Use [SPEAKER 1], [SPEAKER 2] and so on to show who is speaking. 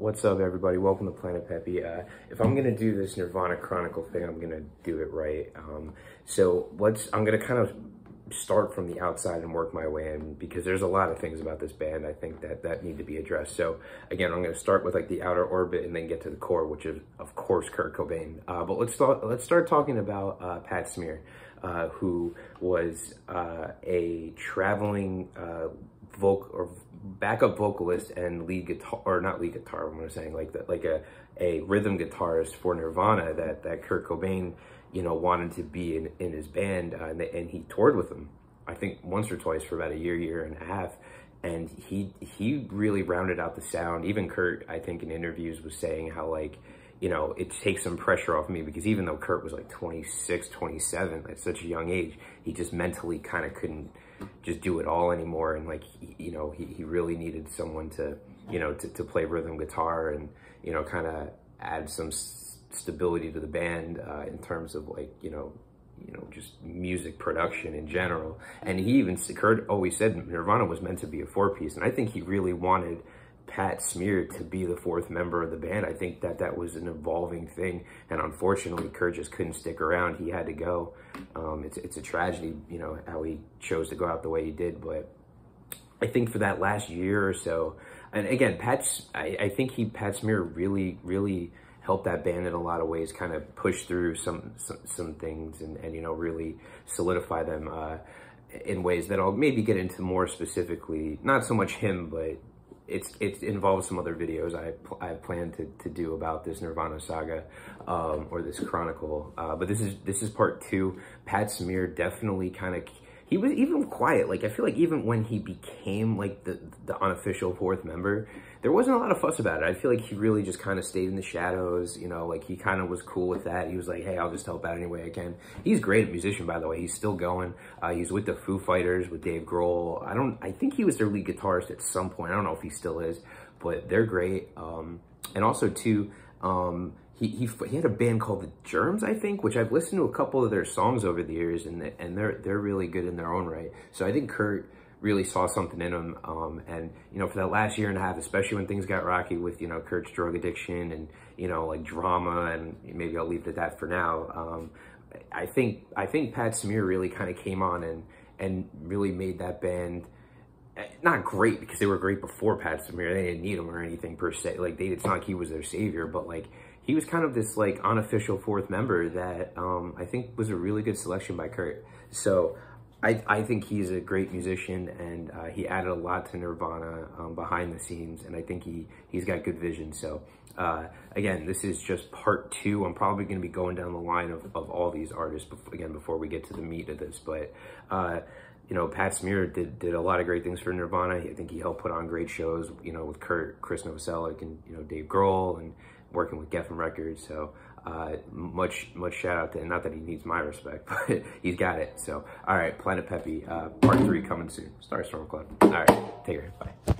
[SPEAKER 1] What's up, everybody? Welcome to Planet Pepe. Uh, if I'm gonna do this Nirvana Chronicle thing, I'm gonna do it right. Um, so. I'm gonna kind of start from the outside and work my way in because there's a lot of things about this band I think that that need to be addressed. So again, I'm gonna start with like the outer orbit and then get to the core, which is of course Kurt Cobain. Uh, but let's start. Let's start talking about uh, Pat Smear, uh, who was uh, a traveling uh, vocal or backup vocalist and lead guitar or not lead guitar I'm saying like that like a a rhythm guitarist for Nirvana that that Kurt Cobain you know wanted to be in, in his band uh, and, and he toured with him I think once or twice for about a year year and a half. And he he really rounded out the sound. Even Kurt I think in interviews was saying how like you know, it takes some pressure off me because even though Kurt was like 26, 27 at such a young age, he just mentally kind of couldn't just do it all anymore. And like, he, you know, he, he really needed someone to, you know, to, to play rhythm guitar and, you know, kind of add some stability to the band uh, in terms of like, you know, you know, just music production in general. And he even, Kurt always said Nirvana was meant to be a four piece. And I think he really wanted Pat Smear to be the fourth member of the band. I think that that was an evolving thing. And unfortunately, Kurt just couldn't stick around. He had to go. Um, it's, it's a tragedy, you know, how he chose to go out the way he did. But I think for that last year or so, and again, Pat's, I, I think he, Pat Smear really, really helped that band in a lot of ways kind of push through some, some, some things and, and, you know, really solidify them, uh, in ways that I'll maybe get into more specifically, not so much him, but it's it involves some other videos I I plan to to do about this Nirvana saga um, or this chronicle. Uh, but this is this is part two. Pat Smear definitely kind of he was even quiet. Like, I feel like even when he became, like, the, the unofficial fourth member, there wasn't a lot of fuss about it. I feel like he really just kind of stayed in the shadows, you know, like, he kind of was cool with that. He was like, hey, I'll just help out any way I can. He's great musician, by the way. He's still going. Uh, he's with the Foo Fighters, with Dave Grohl. I don't, I think he was their lead guitarist at some point. I don't know if he still is, but they're great. Um, and also, too, um, he, he, had a band called the Germs, I think, which I've listened to a couple of their songs over the years, and and they're they're really good in their own right. So I think Kurt really saw something in him, um, and you know, for that last year and a half, especially when things got rocky with you know Kurt's drug addiction and you know like drama, and maybe I'll leave it at that for now. Um, I think I think Pat Smear really kind of came on and and really made that band eh, not great because they were great before Pat Smear. They didn't need him or anything per se. Like they, it's not like he was their savior, but like he was kind of this like unofficial fourth member that um, I think was a really good selection by Kurt. So I, I think he's a great musician and uh, he added a lot to Nirvana um, behind the scenes and I think he, he's got good vision. So uh, again, this is just part two. I'm probably going to be going down the line of, of all these artists, again, before we get to the meat of this. But, uh, you know, Pat Smear did, did a lot of great things for Nirvana. I think he helped put on great shows, you know, with Kurt, Chris Novoselic and, you know, Dave Grohl and working with Geffen Records. So uh, much, much shout out to him. Not that he needs my respect, but he's got it. So, all right, Planet Pepe, uh, part three coming soon. Star Storm Club. All right, take care. Bye.